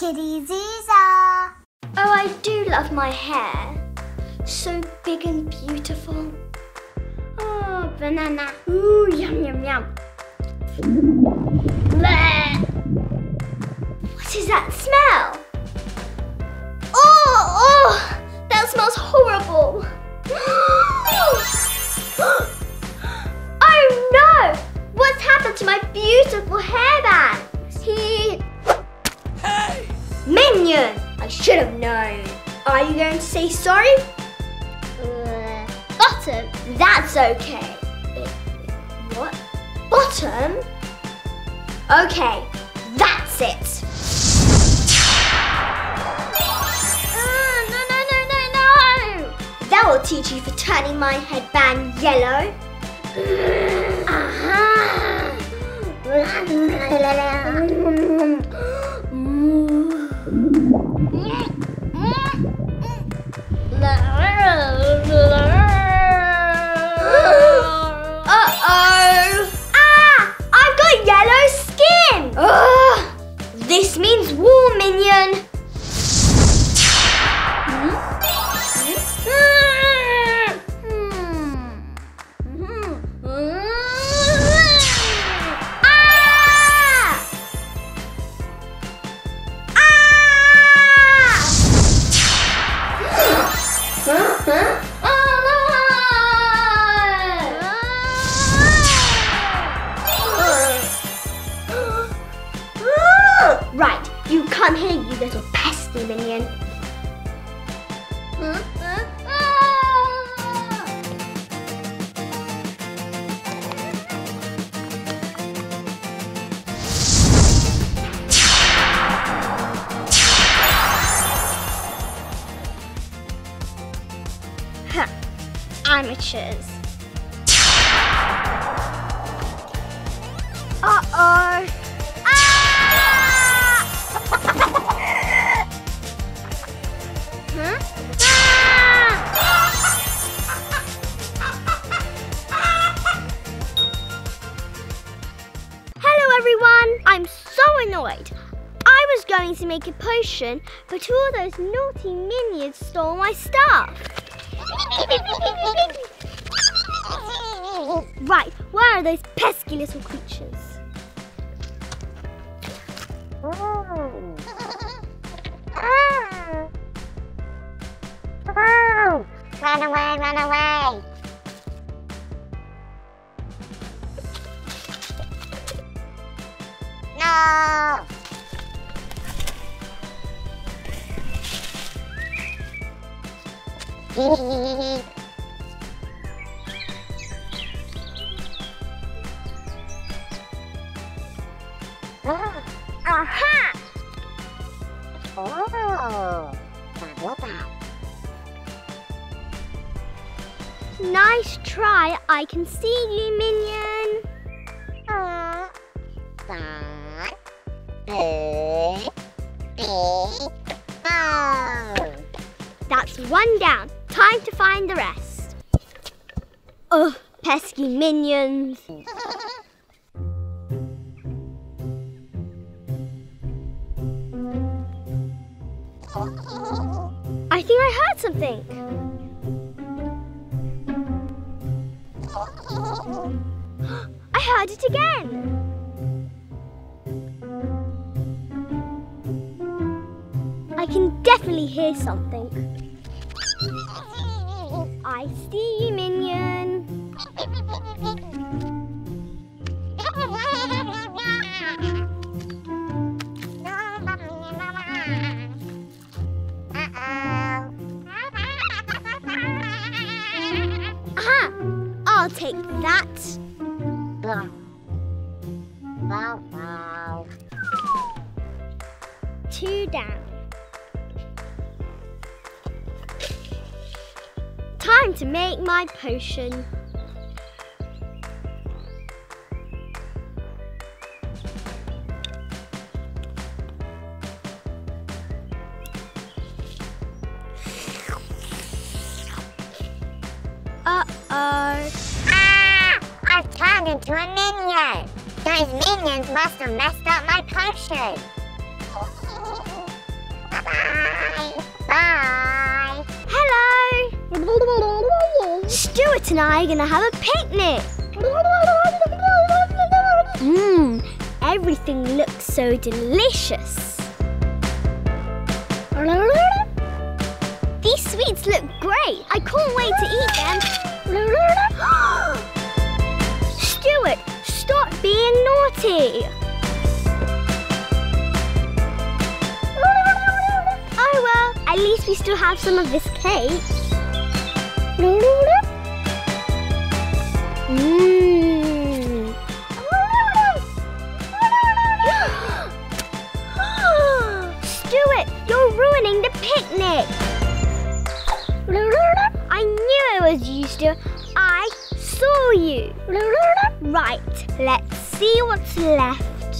Kiddyzuzaa. Oh, I do love my hair. So big and beautiful. Oh, banana. Ooh, yum, yum, yum. What is that smell? Oh, oh, that smells horrible. oh no! Oh, What's happened to my beautiful hairband? He... Minion! I should have known. Are you going to say sorry? Uh, bottom? That's okay. Uh, What? Bottom? Okay, that's it. Ah, no, no, no, no, no! That will teach you for turning my headband yellow. Uh-oh! Uh-oh. Ah! Huh? Hello everyone! I'm so annoyed. I was going to make a potion, but all those naughty minions stole my stuff. Right, where are those pesky little creatures? Oh. Oh. Run away, run away. Try. I can see you, minion. That's one down. Time to find the rest. Ugh, pesky minions. I think I heard something. I heard it again. I can definitely hear something. I see you, minion. I'll take that. Two down. Time to make my potion. turned into a minion. Those minions must have messed up my potion. Bye-bye. Bye. Hello. Stuart and I are going to have a picnic. Mmm, everything looks so delicious. These sweets look great. I can't wait to eat them. Being. Oh well, at least we still have some of this cake. Mmm. Stuart, you're ruining the picnic. I knew it was you, Stuart. I saw you. Right, let's see what's left.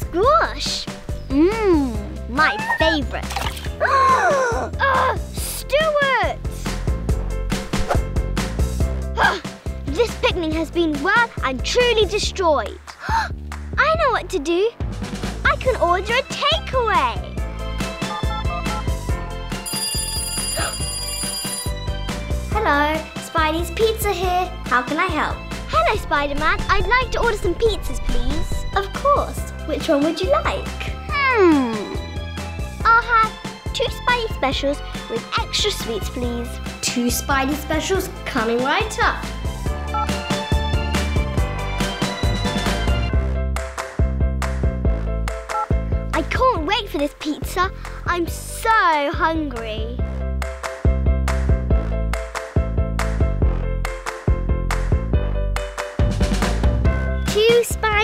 Squash. Mmm, my favorite. Ah, Stuart! This picnic has been well and truly destroyed. I know what to do. I can order a takeaway. Hello, Spidey's Pizza here. How can I help? Hello, Spider-Man. I'd like to order some pizzas, please. Of course. Which one would you like? Hmm. I'll have two Spidey specials with extra sweets, please. Two Spidey specials coming right up. I can't wait for this pizza. I'm so hungry.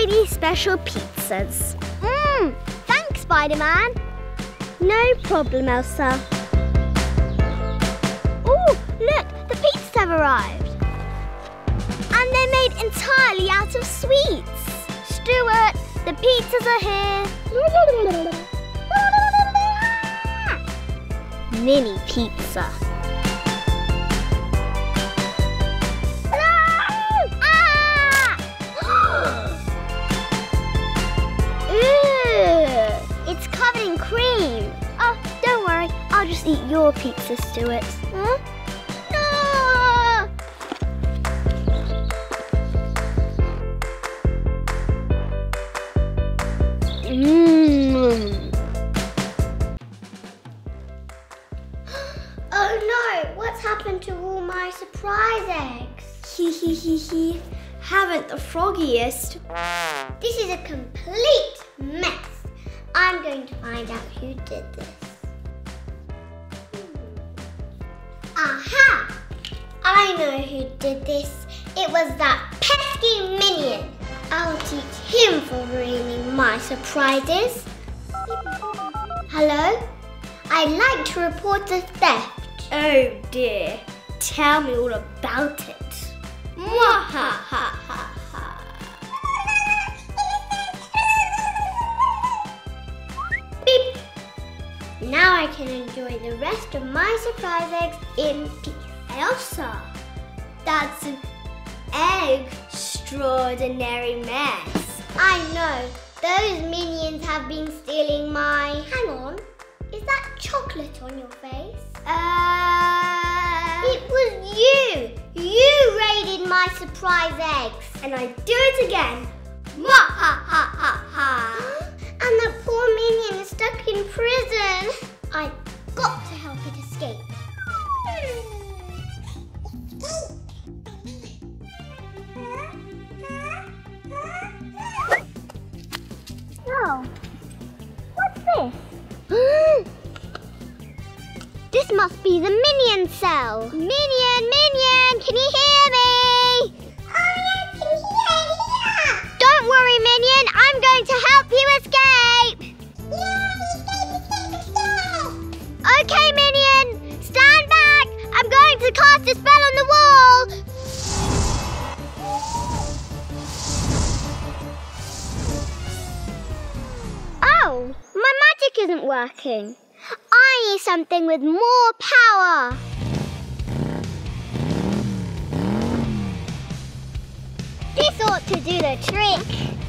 Spidey special pizzas. Mmm, thanks, Spider-Man. No problem, Elsa. Oh, look, the pizzas have arrived. And they're made entirely out of sweets. Stuart, the pizzas are here. Mini pizza. Eat your pizza, Stuart. Huh? No! Mmm. Oh no, what's happened to all my surprise eggs? Hee hee hee hee. Haven't the froggiest. This is a complete mess. I'm going to find out who did this. Aha! I know who did this. It was that pesky minion. I'll teach him for ruining my surprises. Hello? I'd like to report a theft. Oh dear. Tell me all about it. Mwahaha. I can enjoy the rest of my surprise eggs in peace. Elsa, that's an extraordinary mess. I know. Those minions have been stealing my. Hang on. Is that chocolate on your face? Uh. It was you. You raided my surprise eggs. And I do it again. Mwah ha ha ha ha. and that poor minion is stuck in prison. I've got to help it escape. Oh, what's this? this must be the minion cell. Minion, minion, can you hear me? Oh, yes, can hear, hear. Don't worry, minion. I'm going to help you isn't working. I need something with more power. This ought to do the trick.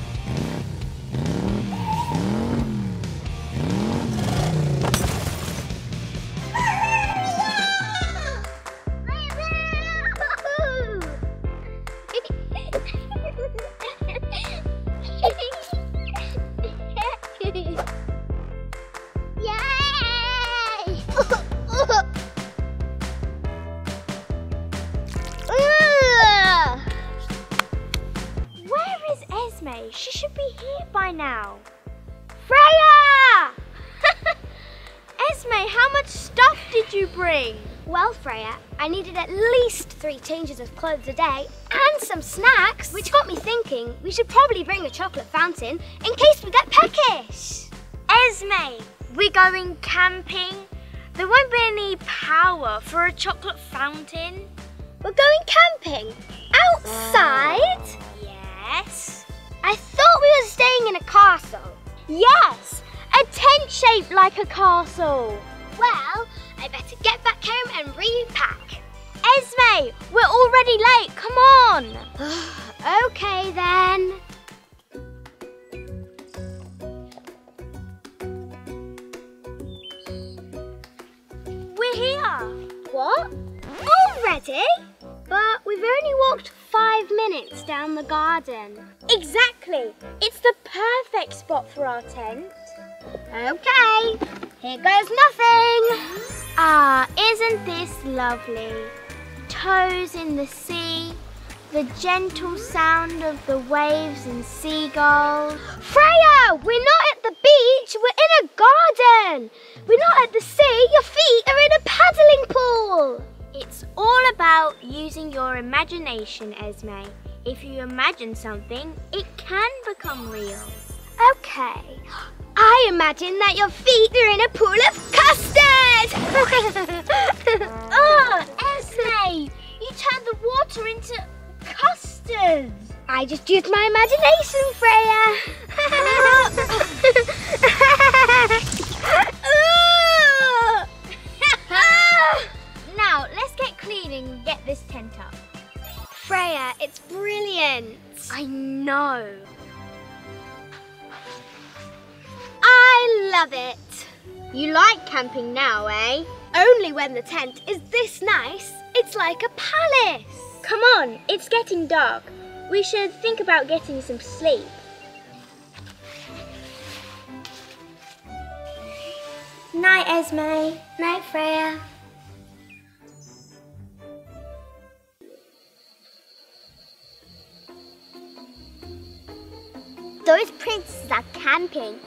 Changes of clothes a day and some snacks, which got me thinking we should probably bring a chocolate fountain in case we get peckish. Esme, we're going camping. There won't be any power for a chocolate fountain. We're going camping outside. Yes. I thought we were staying in a castle. Yes, a tent shaped like a castle. Well, I better get back home and repack. Esme, we're already late. Come on. okay then. We're here. What? Already? But we've only walked five minutes down the garden. Exactly. It's the perfect spot for our tent. Okay, here goes nothing. Ah, isn't this lovely? Toes in the sea, the gentle sound of the waves and seagulls. Freya, we're not at the beach, we're in a garden. We're not at the sea, your feet are in a paddling pool. It's all about using your imagination, Esme. If you imagine something, it can become real. Okay, I imagine that your feet are in a pool of custard. oh, Esme, you turned the water into custard. I just used my imagination, Freya. now, let's get clean and get this tent up. Freya, it's brilliant. I know. I love it. You like camping now, eh? Only when the tent is this nice, it's like a palace. Come on, it's getting dark. We should think about getting some sleep. Night, Esme. Night, Freya. Those princes are camping.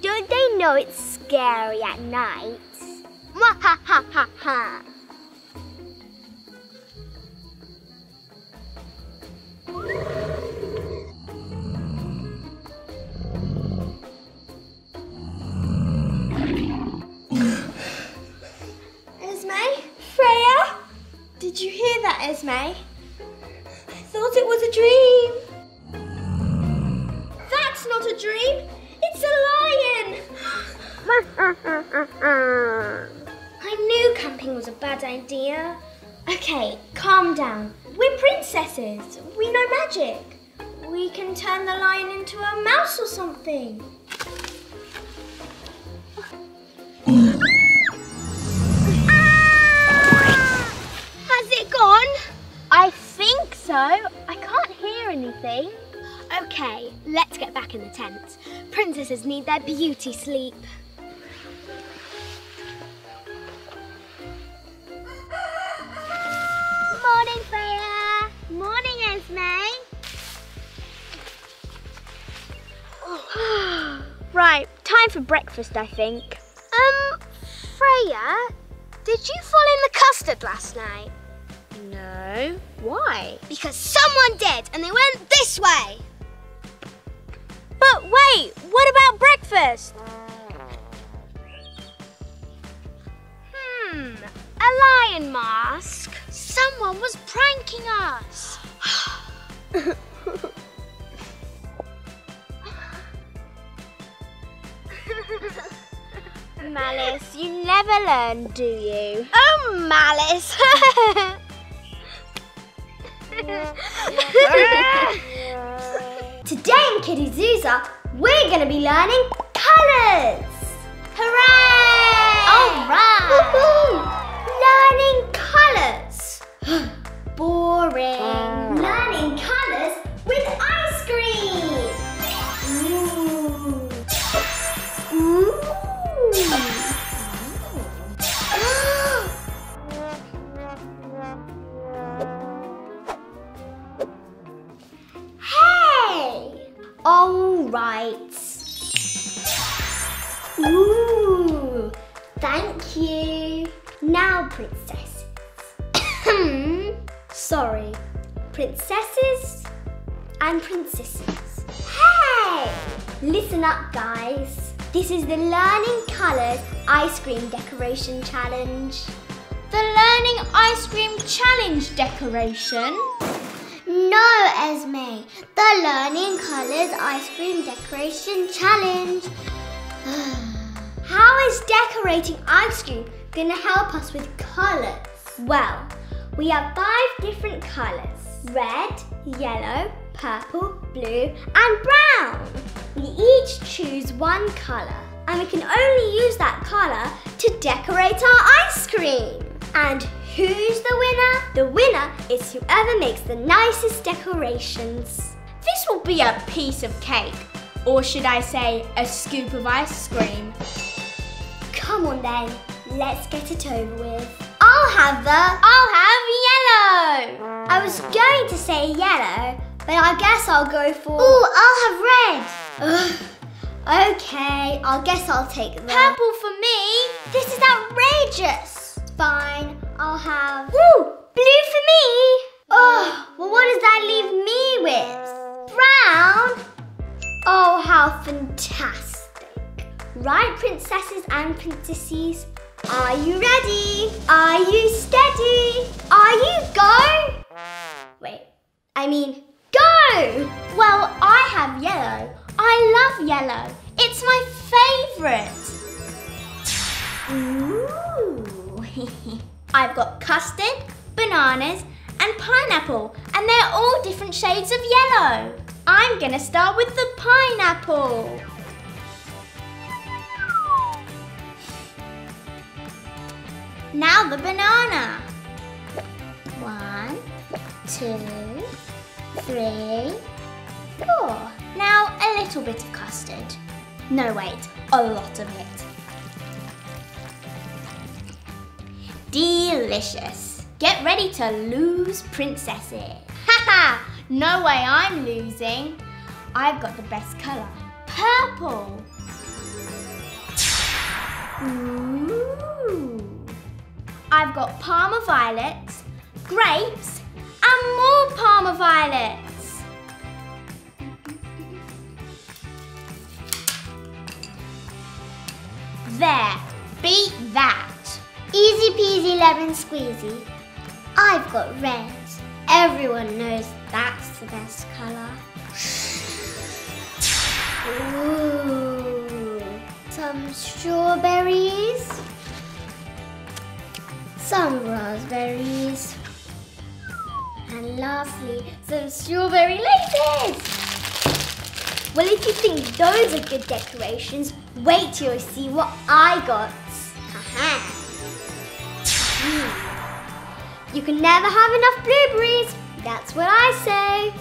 Don't they know it's scary at night? ha ha ha ha. Esme? Did you hear that, Esme? I thought it was a dream. That's not a dream. It's a lion. I knew camping was a bad idea. Okay, calm down. We're princesses. We know magic. We can turn the lion into a mouse or something. Gone? I think so. I can't hear anything. Okay, let's get back in the tent. Princesses need their beauty sleep. Morning, Freya. Morning, Esme. right, time for breakfast, I think. Um, Freya, did you fall in the custard last night? No. Why? Because someone did, and they went this way. But wait, what about breakfast? Hmm, a lion mask. Someone was pranking us. Malice, you never learn, do you? Oh, Malice. Today in Kiddyzuzaa, we're going to be learning colours. Hooray! All right. learning colours. Boring. learning colours with ice cream. Ooh. Hey! All right. Ooh, thank you. Now, princesses. Sorry, princesses and princesses. Hey! Listen up, guys. This is the Learning Colours Ice Cream Decoration Challenge. The Learning Ice Cream Challenge decoration. No, Esme. The Learning Colours Ice Cream Decoration Challenge. How is decorating ice cream going to help us with colours? Well, we have five different colours. Red, yellow, purple, blue and brown. We each choose one colour and we can only use that colour to decorate our ice cream. And who's the winner? The winner is whoever makes the nicest decorations. This will be a piece of cake. Or should I say, a scoop of ice cream? Come on then, let's get it over with. I'll have the. I'll have yellow! I was going to say yellow, but I guess I'll go for. Ooh, I'll have red. Ugh. okay, I'll guess I'll take the. Purple for me! This is outrageous. Fine, I'll have. Ooh, blue for me. Oh, well, what does that leave me with? Brown? Oh, how fantastic. Right, princesses and princesses? Are you ready? Are you steady? Are you go? Wait, I mean, go! Well, I have yellow. I love yellow. It's my favourite. Ooh. I've got custard, bananas, and pineapple, and they're all different shades of yellow. I'm gonna start with the pineapple. Now the banana. One, two, three, four. Now a little bit of custard. No, wait, a lot of it. Delicious. Get ready to lose, princesses. Haha! no way I'm losing. I've got the best colour. Purple. Ooh. I've got Parma violets, grapes, and more Parma violets. There, beat. Easy peasy lemon squeezy. I've got red. Everyone knows that's the best colour. Ooh, some strawberries, some raspberries, and lastly, some strawberry laces. Well, if you think those are good decorations, wait till you see what I got. You can never have enough blueberries. That's what I say.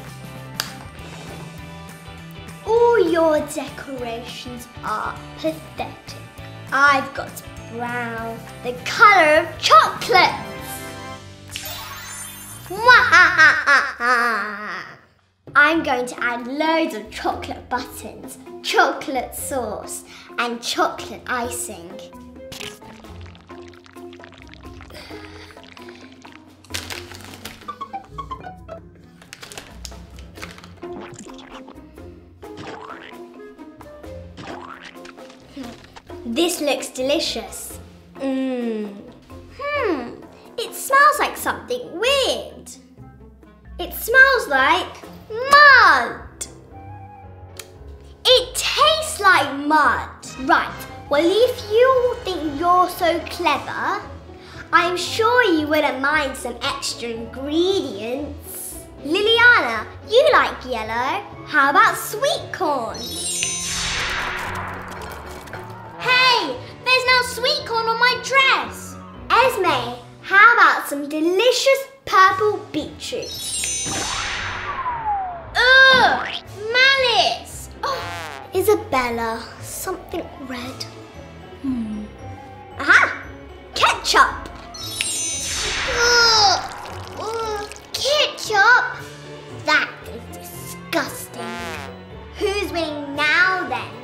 All your decorations are pathetic. I've got brown, the colour of chocolates. I'm going to add loads of chocolate buttons, chocolate sauce, and chocolate icing. This looks delicious. Mmm. Hmm. It smells like something weird. It smells like mud. It tastes like mud. Right. Well, if you think you're so clever, I'm sure you wouldn't mind some extra ingredients. Liliana, you like yellow. How about sweet corn? There's now sweet corn on my dress. Esme, how about some delicious purple beetroot? Ugh, malice. Oh, Isabella, something red. Hmm. Aha! Ketchup! Ugh, ugh, ketchup? That is disgusting. Who's winning now then?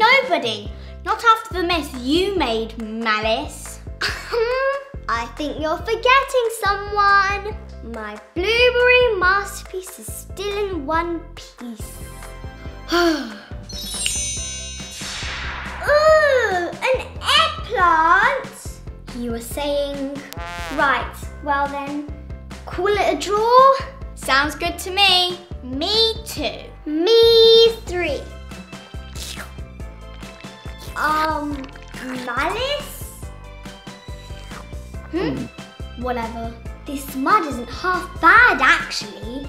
nobody. Not after the mess you made, Malice. I think you're forgetting someone. My blueberry masterpiece is still in one piece. Ooh, an eggplant! You were saying. Right, well then, call it a draw? Sounds good to me. Me too. Me three. Um, malice? Hmm, whatever. This mud isn't half bad, actually.